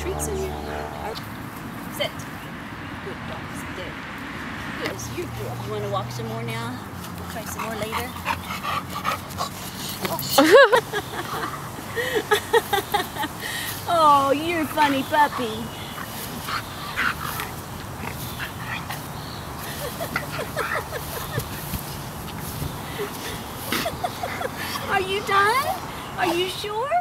treats in you. Sit. Good dog. Sit. Yes, you good. You want to walk some more now? We'll try some more later. oh, you're a funny puppy. Are you done? Are you sure?